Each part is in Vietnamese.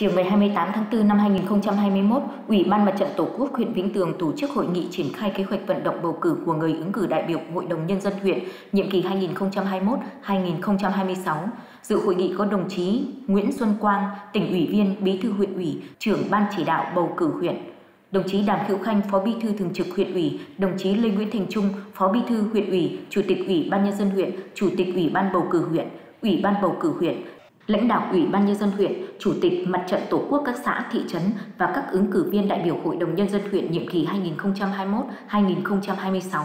Chiều ngày 28 tháng 4 năm 2021, Ủy ban Mặt trận Tổ quốc huyện Vĩnh Tường tổ chức hội nghị triển khai kế hoạch vận động bầu cử của người ứng cử đại biểu Hội đồng Nhân dân huyện nhiệm kỳ 2021-2026. Dự hội nghị có đồng chí Nguyễn Xuân Quang, tỉnh ủy viên, bí thư huyện ủy, trưởng ban chỉ đạo bầu cử huyện, đồng chí Đàm Hữu Khanh, Phó Bí thư Thường trực huyện ủy, đồng chí Lê Nguyễn Thành Trung, Phó Bí thư huyện ủy, Chủ tịch Ủy ban nhân dân huyện, Chủ tịch Ủy ban bầu cử huyện, Ủy ban bầu cử huyện, lãnh đạo Ủy ban nhân dân huyện, Chủ tịch Mặt trận Tổ quốc các xã, thị trấn và các ứng cử viên đại biểu Hội đồng nhân dân huyện nhiệm kỳ 2021-2026.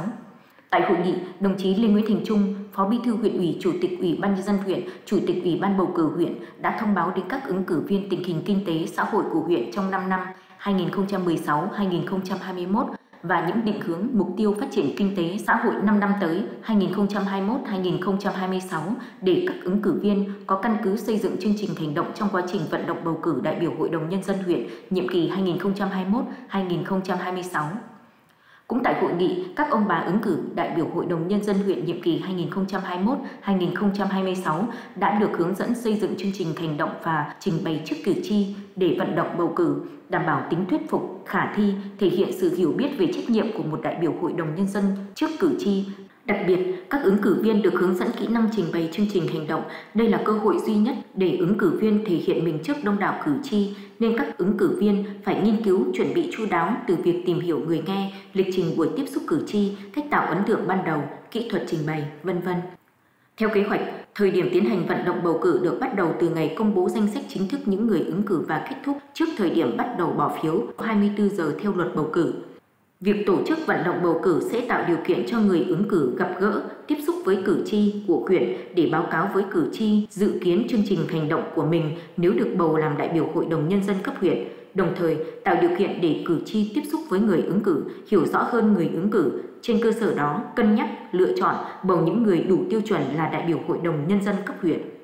Tại hội nghị, đồng chí Lê Nguyễn Thành Trung, Phó Bí thư huyện ủy, Chủ tịch Ủy ban nhân dân huyện, Chủ tịch Ủy ban bầu cử huyện đã thông báo đến các ứng cử viên tình hình kinh tế xã hội của huyện trong 5 năm 2016-2021 và những định hướng, mục tiêu phát triển kinh tế xã hội 5 năm tới 2021-2026 để các ứng cử viên có căn cứ xây dựng chương trình hành động trong quá trình vận động bầu cử đại biểu Hội đồng Nhân dân huyện nhiệm kỳ 2021-2026. Cũng tại hội nghị, các ông bà ứng cử đại biểu Hội đồng Nhân dân huyện nhiệm kỳ 2021-2026 đã được hướng dẫn xây dựng chương trình hành động và trình bày trước cử tri để vận động bầu cử, đảm bảo tính thuyết phục, khả thi, thể hiện sự hiểu biết về trách nhiệm của một đại biểu Hội đồng Nhân dân trước cử tri, Đặc biệt, các ứng cử viên được hướng dẫn kỹ năng trình bày chương trình hành động. Đây là cơ hội duy nhất để ứng cử viên thể hiện mình trước đông đảo cử tri, nên các ứng cử viên phải nghiên cứu chuẩn bị chu đáo từ việc tìm hiểu người nghe, lịch trình buổi tiếp xúc cử tri, cách tạo ấn tượng ban đầu, kỹ thuật trình bày, vân vân. Theo kế hoạch, thời điểm tiến hành vận động bầu cử được bắt đầu từ ngày công bố danh sách chính thức những người ứng cử và kết thúc trước thời điểm bắt đầu bỏ phiếu 24 giờ theo luật bầu cử. Việc tổ chức vận động bầu cử sẽ tạo điều kiện cho người ứng cử gặp gỡ, tiếp xúc với cử tri của huyện để báo cáo với cử tri dự kiến chương trình hành động của mình nếu được bầu làm đại biểu Hội đồng Nhân dân cấp huyện, đồng thời tạo điều kiện để cử tri tiếp xúc với người ứng cử, hiểu rõ hơn người ứng cử, trên cơ sở đó cân nhắc, lựa chọn bầu những người đủ tiêu chuẩn là đại biểu Hội đồng Nhân dân cấp huyện.